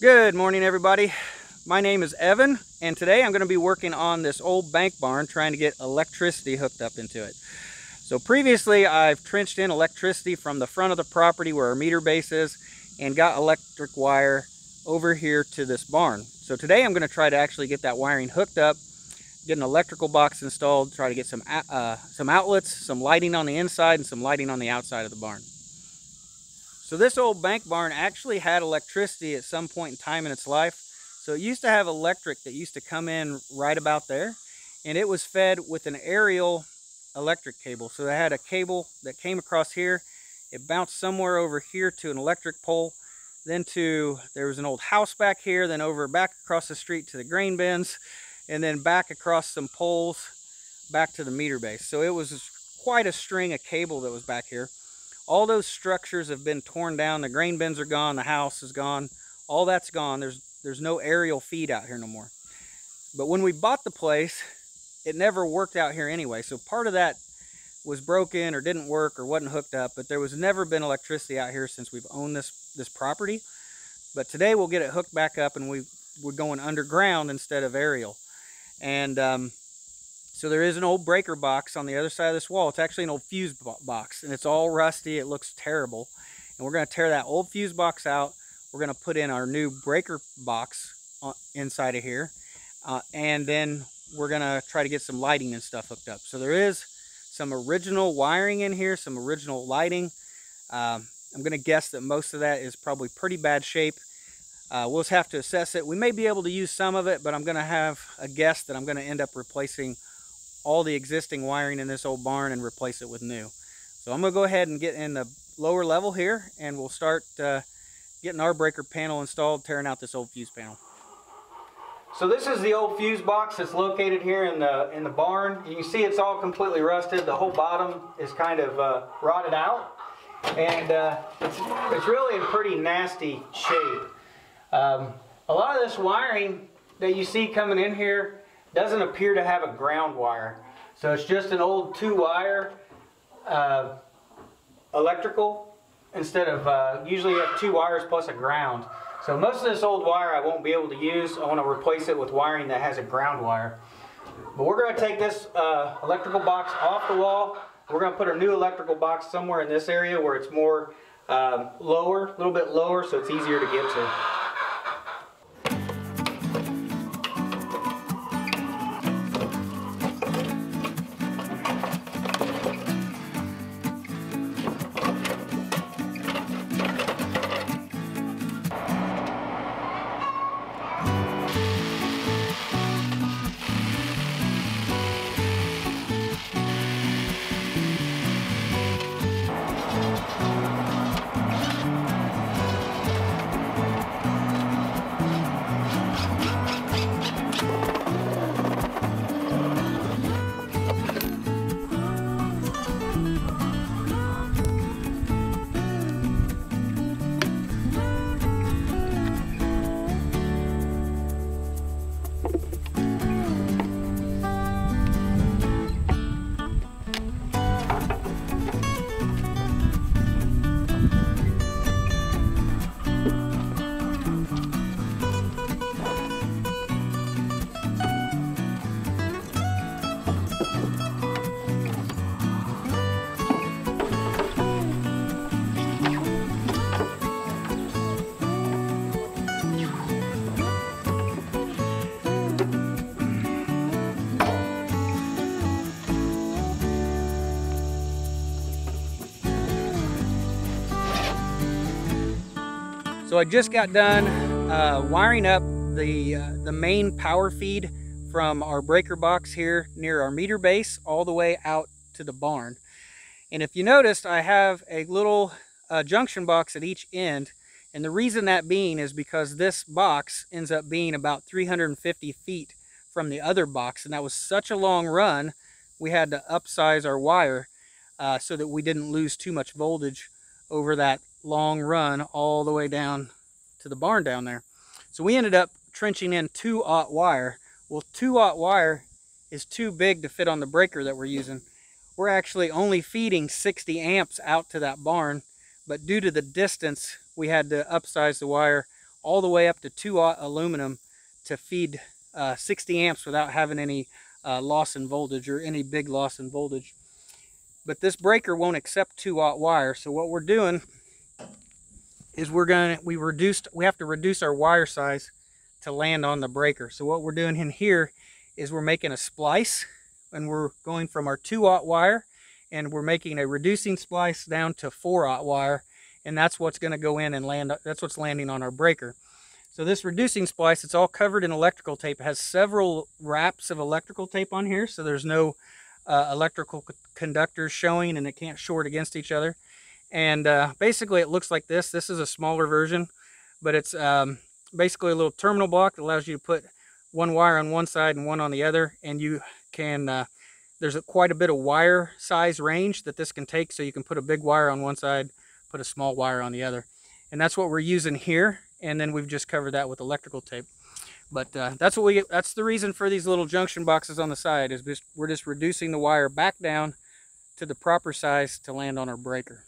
Good morning everybody. My name is Evan and today I'm going to be working on this old bank barn trying to get electricity hooked up into it. So previously I've trenched in electricity from the front of the property where our meter base is and got electric wire over here to this barn. So today I'm going to try to actually get that wiring hooked up, get an electrical box installed, try to get some, uh, some outlets, some lighting on the inside and some lighting on the outside of the barn. So this old bank barn actually had electricity at some point in time in its life. So it used to have electric that used to come in right about there and it was fed with an aerial electric cable. So they had a cable that came across here. It bounced somewhere over here to an electric pole. Then to, there was an old house back here, then over back across the street to the grain bins, and then back across some poles back to the meter base. So it was quite a string of cable that was back here. All those structures have been torn down. The grain bins are gone. The house is gone. All that's gone. There's, there's no aerial feed out here no more. But when we bought the place, it never worked out here anyway. So part of that was broken or didn't work or wasn't hooked up, but there was never been electricity out here since we've owned this, this property. But today we'll get it hooked back up and we, we're going underground instead of aerial. And um, so there is an old breaker box on the other side of this wall. It's actually an old fuse box and it's all rusty. It looks terrible. And we're going to tear that old fuse box out. We're going to put in our new breaker box inside of here. Uh, and then we're going to try to get some lighting and stuff hooked up. So there is some original wiring in here, some original lighting. Um, I'm going to guess that most of that is probably pretty bad shape. Uh, we'll just have to assess it. We may be able to use some of it, but I'm going to have a guess that I'm going to end up replacing all the existing wiring in this old barn and replace it with new. So I'm going to go ahead and get in the lower level here and we'll start uh, getting our breaker panel installed, tearing out this old fuse panel. So this is the old fuse box that's located here in the in the barn. You can see it's all completely rusted. The whole bottom is kind of uh, rotted out. And uh, it's, it's really in pretty nasty shape. Um, a lot of this wiring that you see coming in here doesn't appear to have a ground wire. So it's just an old two wire uh, electrical instead of, uh, usually you have two wires plus a ground. So most of this old wire I won't be able to use. I want to replace it with wiring that has a ground wire. But we're going to take this uh, electrical box off the wall. We're going to put a new electrical box somewhere in this area where it's more um, lower, a little bit lower so it's easier to get to. So I just got done uh, wiring up the, uh, the main power feed from our breaker box here near our meter base all the way out to the barn. And if you noticed, I have a little uh, junction box at each end. And the reason that being is because this box ends up being about 350 feet from the other box. And that was such a long run, we had to upsize our wire uh, so that we didn't lose too much voltage over that long run all the way down to the barn down there. So we ended up trenching in 2 aught wire. Well, 2 aught wire is too big to fit on the breaker that we're using. We're actually only feeding 60 amps out to that barn, but due to the distance, we had to upsize the wire all the way up to 2 aught aluminum to feed uh, 60 amps without having any uh, loss in voltage or any big loss in voltage. But this breaker won't accept 2 aught wire. So what we're doing is we're going to, we reduced, we have to reduce our wire size to land on the breaker. So what we're doing in here is we're making a splice and we're going from our 2 aught wire and we're making a reducing splice down to 4 aught wire. And that's what's going to go in and land that's what's landing on our breaker. So this reducing splice it's all covered in electrical tape. It has several wraps of electrical tape on here. So there's no uh, electrical conductors showing and it can't short against each other and uh, basically it looks like this. This is a smaller version but it's um, basically a little terminal block that allows you to put one wire on one side and one on the other and you can uh, there's a, quite a bit of wire size range that this can take so you can put a big wire on one side put a small wire on the other. And that's what we're using here and then we've just covered that with electrical tape. But uh, that's what we that's the reason for these little junction boxes on the side is just, we're just reducing the wire back down to the proper size to land on our breaker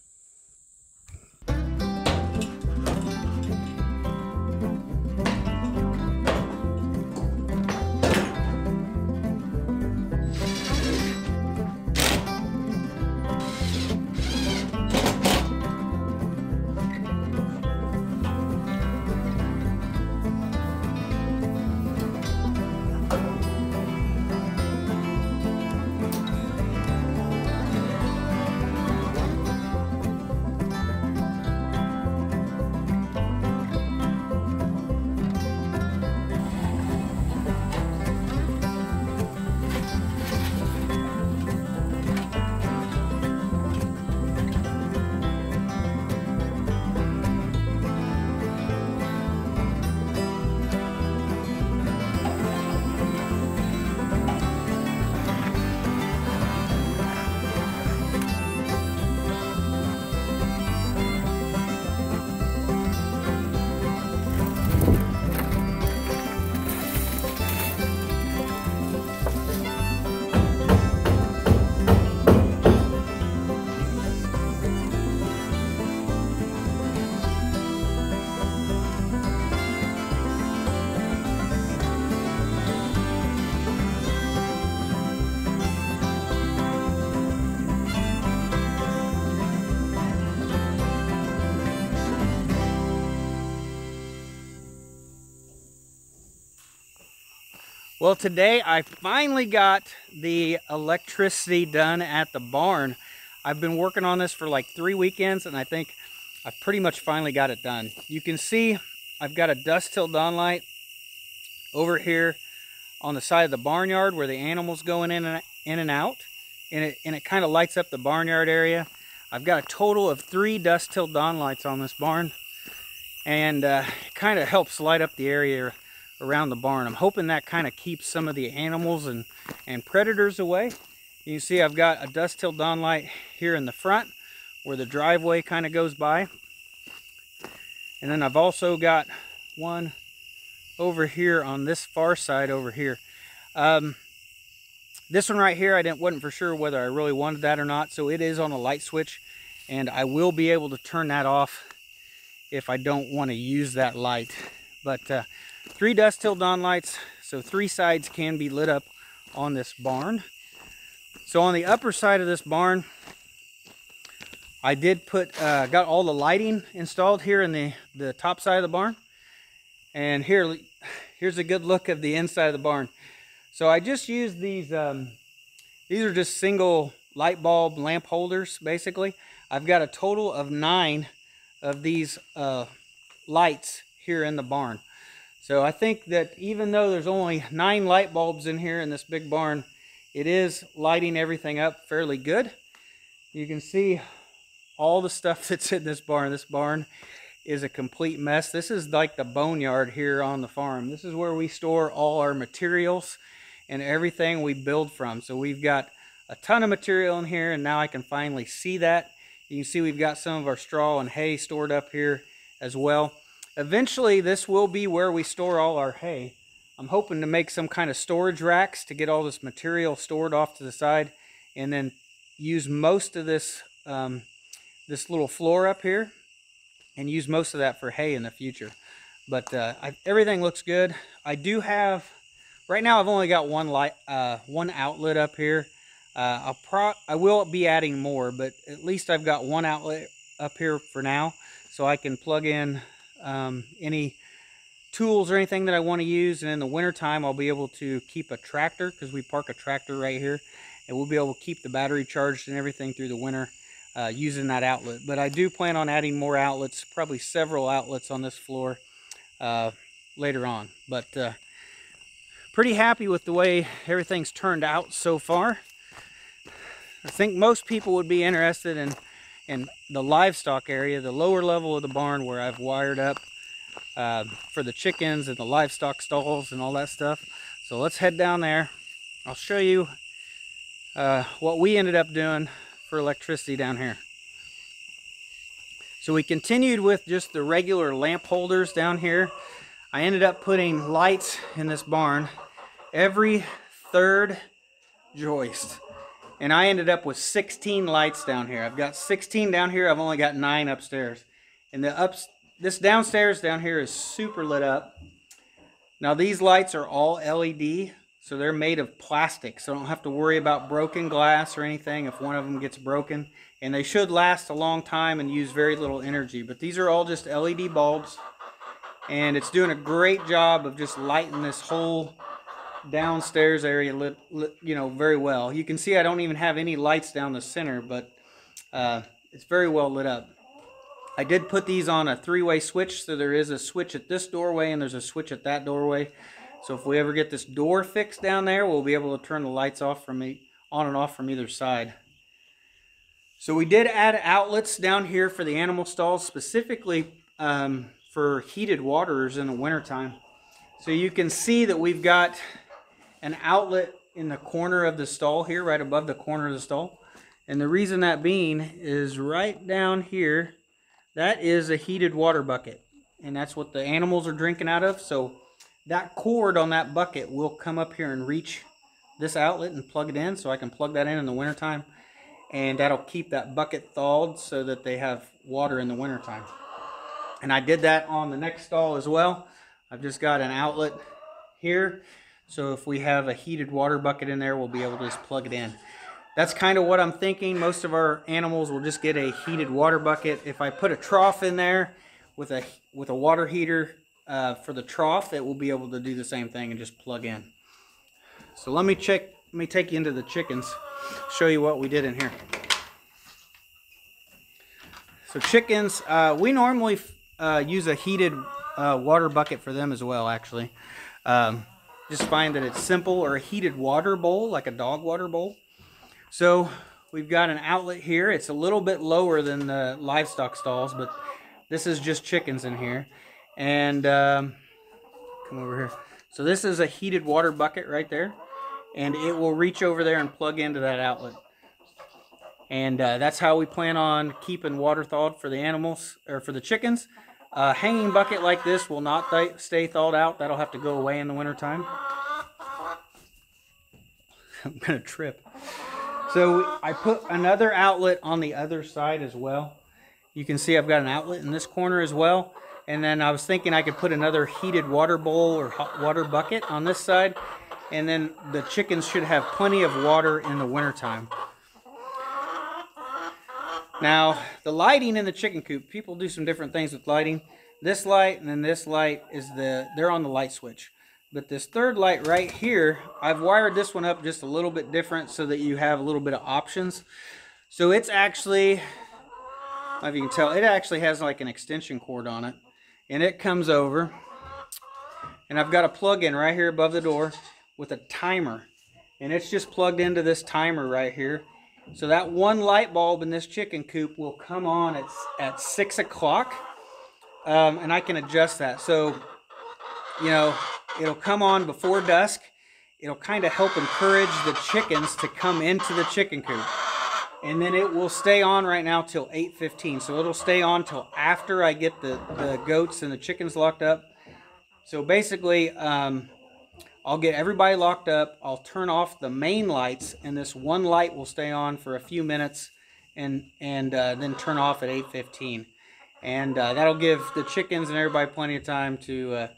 Well, today I finally got the electricity done at the barn. I've been working on this for like three weekends and I think I've pretty much finally got it done. You can see I've got a dusk till dawn light over here on the side of the barnyard where the animals going in and, in and out. And it, and it kind of lights up the barnyard area. I've got a total of three dusk till dawn lights on this barn. And uh, it kind of helps light up the area around the barn. I'm hoping that kind of keeps some of the animals and, and predators away. You see I've got a dusk till dawn light here in the front where the driveway kind of goes by. And then I've also got one over here on this far side over here. Um, this one right here, I didn't wasn't for sure whether I really wanted that or not, so it is on a light switch, and I will be able to turn that off if I don't want to use that light. But uh, three dusk till dawn lights so three sides can be lit up on this barn. So on the upper side of this barn I did put uh, got all the lighting installed here in the the top side of the barn. And here here's a good look of the inside of the barn. So I just used these um, these are just single light bulb lamp holders basically. I've got a total of nine of these uh, lights here in the barn so I think that even though there's only nine light bulbs in here in this big barn, it is lighting everything up fairly good. You can see all the stuff that's in this barn. This barn is a complete mess. This is like the boneyard here on the farm. This is where we store all our materials and everything we build from. So we've got a ton of material in here and now I can finally see that. You can see we've got some of our straw and hay stored up here as well. Eventually, this will be where we store all our hay. I'm hoping to make some kind of storage racks to get all this material stored off to the side and then use most of this, um, this little floor up here and use most of that for hay in the future. But uh, I, everything looks good. I do have, right now I've only got one light, uh, one outlet up here. Uh, I'll pro I will be adding more, but at least I've got one outlet up here for now. So I can plug in um, any tools or anything that I want to use. And in the wintertime, I'll be able to keep a tractor because we park a tractor right here. And we'll be able to keep the battery charged and everything through the winter uh, using that outlet. But I do plan on adding more outlets, probably several outlets on this floor uh, later on. But uh, pretty happy with the way everything's turned out so far. I think most people would be interested in, in the livestock area, the lower level of the barn where I've wired up uh, for the chickens and the livestock stalls and all that stuff. So let's head down there. I'll show you uh, what we ended up doing for electricity down here. So we continued with just the regular lamp holders down here. I ended up putting lights in this barn every third joist. And I ended up with 16 lights down here. I've got 16 down here. I've only got nine upstairs. And the ups, this downstairs down here is super lit up. Now these lights are all LED. So they're made of plastic, so I don't have to worry about broken glass or anything if one of them gets broken. And they should last a long time and use very little energy. But these are all just LED bulbs. And it's doing a great job of just lighting this whole downstairs area lit, lit, you know, very well. You can see I don't even have any lights down the center, but uh, it's very well lit up. I did put these on a three-way switch, so there is a switch at this doorway and there's a switch at that doorway. So if we ever get this door fixed down there, we'll be able to turn the lights off from me on and off from either side. So we did add outlets down here for the animal stalls, specifically um, for heated waters in the wintertime. So you can see that we've got an outlet in the corner of the stall here, right above the corner of the stall. And the reason that being is right down here, that is a heated water bucket. And that's what the animals are drinking out of. So that cord on that bucket will come up here and reach this outlet and plug it in so I can plug that in in the wintertime and that'll keep that bucket thawed so that they have water in the wintertime. And I did that on the next stall as well. I've just got an outlet here so if we have a heated water bucket in there we'll be able to just plug it in. That's kind of what I'm thinking. Most of our animals will just get a heated water bucket. If I put a trough in there with a with a water heater uh, for the trough, it will be able to do the same thing and just plug in. So let me check, let me take you into the chickens, show you what we did in here. So chickens, uh, we normally uh, use a heated uh, water bucket for them as well, actually. Um, just find that it's simple or a heated water bowl, like a dog water bowl. So we've got an outlet here. It's a little bit lower than the livestock stalls, but this is just chickens in here. And um, come over here. So this is a heated water bucket right there. And it will reach over there and plug into that outlet. And uh, that's how we plan on keeping water thawed for the animals, or for the chickens. A hanging bucket like this will not th stay thawed out. That'll have to go away in the wintertime. I'm going to trip. So I put another outlet on the other side as well. You can see I've got an outlet in this corner as well. And then I was thinking I could put another heated water bowl or hot water bucket on this side. And then the chickens should have plenty of water in the wintertime. Now, the lighting in the chicken coop, people do some different things with lighting. This light and then this light is the, they're on the light switch. But this third light right here, I've wired this one up just a little bit different so that you have a little bit of options. So it's actually, if you can tell, it actually has like an extension cord on it and it comes over and I've got a plug-in right here above the door with a timer and it's just plugged into this timer right here so that one light bulb in this chicken coop will come on at, at six o'clock um, and I can adjust that. So you know it'll come on before dusk. It'll kind of help encourage the chickens to come into the chicken coop. And then it will stay on right now till 8.15 so it'll stay on till after I get the, the goats and the chickens locked up. So basically um, I'll get everybody locked up I'll turn off the main lights and this one light will stay on for a few minutes and and uh, then turn off at 8.15 and uh, that'll give the chickens and everybody plenty of time to uh,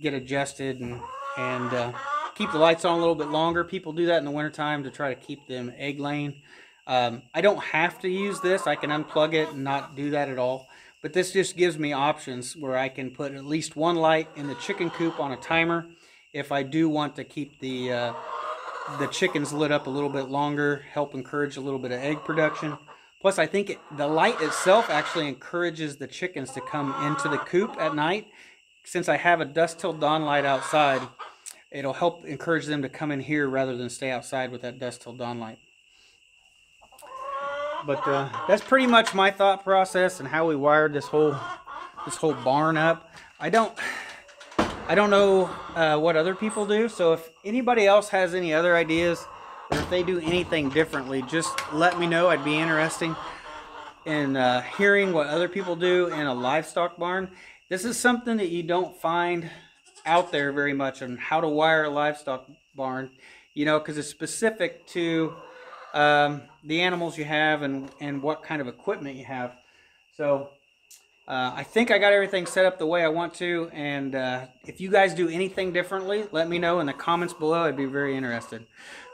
get adjusted and and uh, keep the lights on a little bit longer. People do that in the wintertime to try to keep them egg laying. Um, I don't have to use this. I can unplug it and not do that at all. But this just gives me options where I can put at least one light in the chicken coop on a timer if I do want to keep the uh, the chickens lit up a little bit longer, help encourage a little bit of egg production. Plus, I think it, the light itself actually encourages the chickens to come into the coop at night. Since I have a dusk till dawn light outside, it'll help encourage them to come in here rather than stay outside with that dusk till dawn light. But uh, that's pretty much my thought process and how we wired this whole this whole barn up. I don't I don't know uh, what other people do. So if anybody else has any other ideas or if they do anything differently, just let me know. I'd be interesting in uh, hearing what other people do in a livestock barn. This is something that you don't find out there very much on how to wire a livestock barn, you know, because it's specific to um, the animals you have and, and what kind of equipment you have. So uh, I think I got everything set up the way I want to, and uh, if you guys do anything differently, let me know in the comments below. I'd be very interested.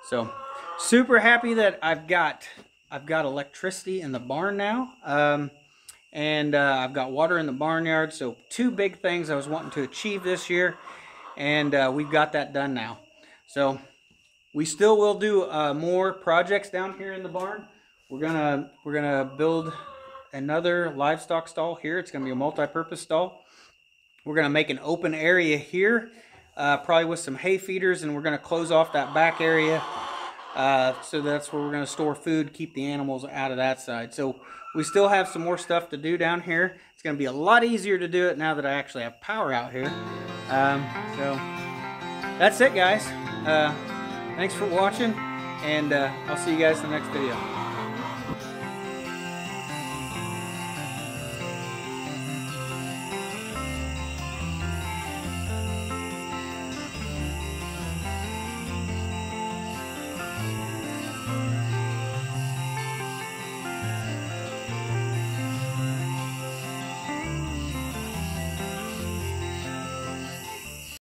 So super happy that I've got I've got electricity in the barn now. Um, and uh, I've got water in the barnyard. So two big things I was wanting to achieve this year, and uh, we've got that done now. So we still will do uh, more projects down here in the barn. We're gonna we're gonna build another livestock stall here. It's gonna be a multi-purpose stall. We're gonna make an open area here, uh, probably with some hay feeders, and we're gonna close off that back area. Uh, so that's where we're gonna store food, keep the animals out of that side. So we still have some more stuff to do down here. It's going to be a lot easier to do it now that I actually have power out here. Um, so that's it, guys. Uh, thanks for watching, and uh, I'll see you guys in the next video.